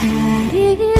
had it